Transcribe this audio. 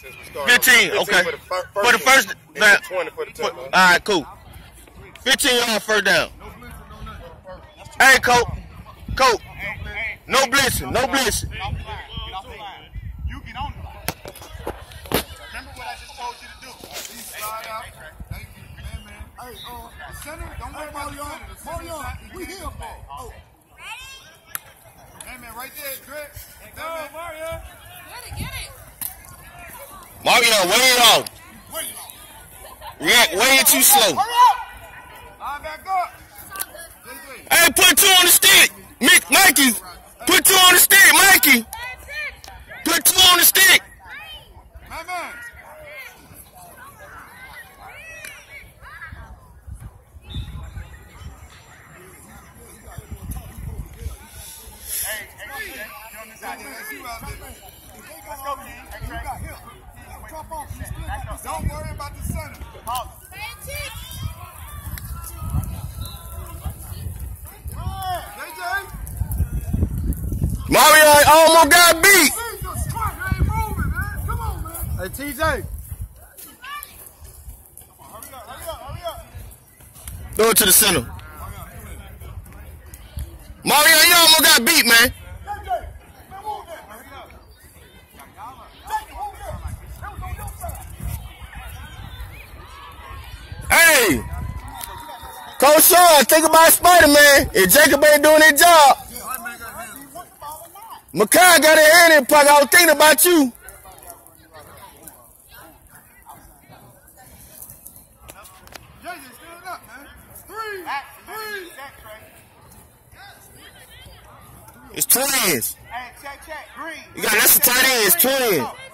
Since we started. 15, okay. For the, fir- first For the first one, down. 20 for the For- touchdown. all right, cool. 15 yard first down. Hey, coach. Coach. No blitzing. No blitzing. Get off the line. Get off the line. You get on the line. Remember what I just told you to do. Slide out. Thank you. Man, man. Hey, uh, the center, don't worry about the center. The center is not- we here for. Oh. Man, man, right there, Greg. Go, Mario. Get it, get it. Mario, way off. React way too slow. Hurry up. Line back Hey, put two on the stick. Mick, Mikey. Put two on the stick, Mikey. Put two on the stick. Man, man. Hey, hey, get on this side. Man, see what I did. Let's go, King. Hey, Trey. Drop off. You still got- Don't worry about the center. Pause. JJ. Mario almost got beat. Jesus Christ, you ain't moving, man. Come on, man. Hey, TJ. Hurry up, hurry up, hurry up. Throw it to the center. Mario, you almost got beat, Man, Hey. Coach Sean, think about Spider-Man. If Jacob ain't doing his job, Makai got his hand in pocket. I was thinking about you. JJ, stand up, man. Three. Back. Three. Check, Trey. It's twins. Hey, check, check. Green. You got that's the tight end. It's twins.